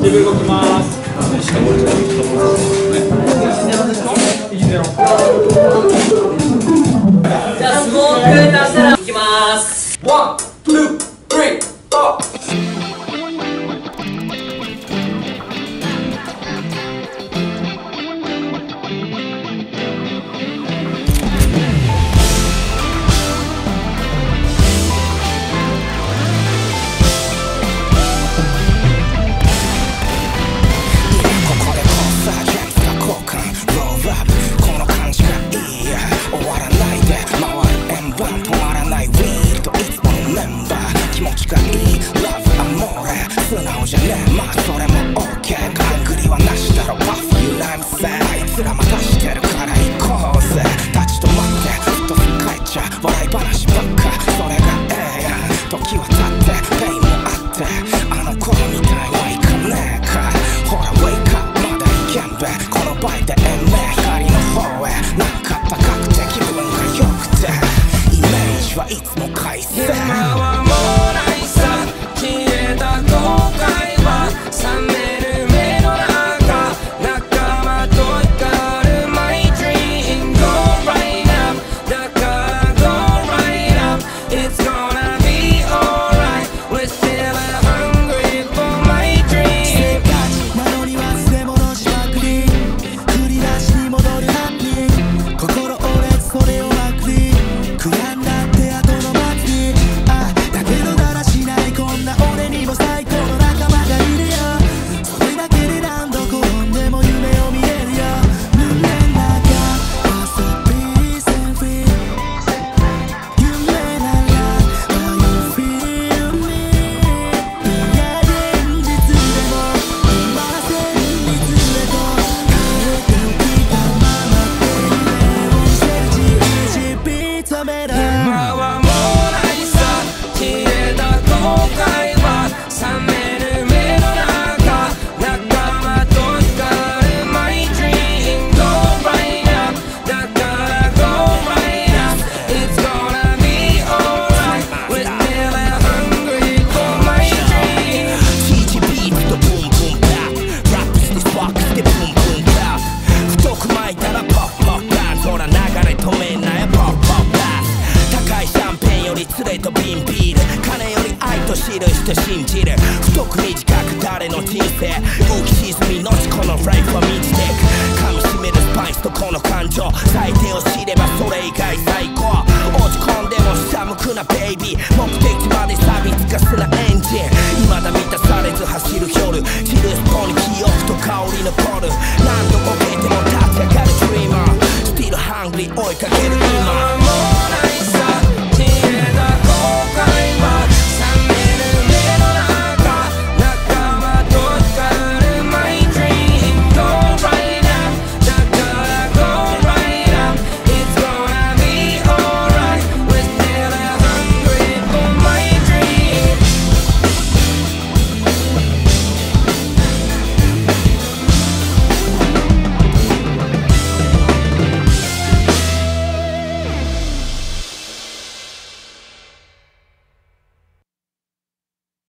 自分で動きます。ねにつれとビール金より愛と知る人信じる。太く短く誰の人生浮き沈みのちこのライフは満ちてく噛みしめるスパイスとこの感情最低を知ればそれ以外最高。落ち込んでも下向くなベイビー目的まで錆びつかすなエンジン未だ満たされず走る夜散るスポに記憶と香り残る何度もけても立ち上がる dreamer Still hungry 追いかける今。